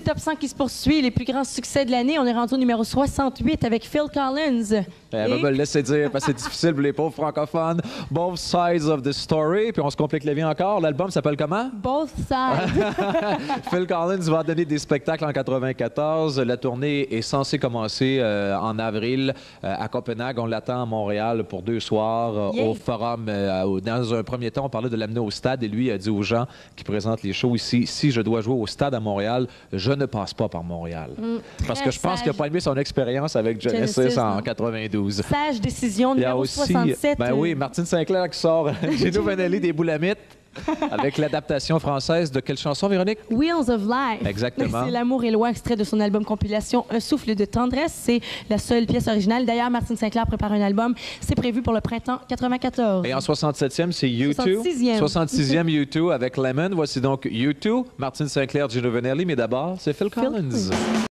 top 100 qui se poursuit, les plus grands succès de l'année. On est rendu au numéro 68 avec Phil Collins. Elle va me le laisser dire parce que c'est difficile pour les pauvres francophones. Both sides of the story. Puis on se complique la vie encore. L'album s'appelle comment? Both sides. Phil Collins va donner des spectacles en 94. La tournée est censée commencer euh, en avril euh, à Copenhague. On l'attend à Montréal pour deux soirs euh, au Forum. dans un premier temps, on parlait de l'amener au stade et lui a dit aux gens qui présentent les shows ici, si je dois jouer au stade à Montréal, je ne passe pas par Montréal. Parce très que je pense qu'il n'a sage. pas aimé son expérience avec Genesis, Genesis, en non. 92. Sage décision, Il y a numéro aussi, 67. ben oui, euh, Martine Sinclair qui sort Gino Vanelli des Boulamites avec l'adaptation française de quelle chanson, Véronique? Wheels of Life. Exactement. C'est L'amour et loi, extrait de son album compilation Un souffle de tendresse. C'est la seule pièce originale. D'ailleurs, Martine Sinclair prépare un album. C'est prévu pour le printemps 94. Et en 67e, c'est U2. 66e. 66e U2 avec Lemon. Voici donc U2, Martine Sinclair, Gino Vanelli, mais d'abord, c'est Phil Collins. Collins.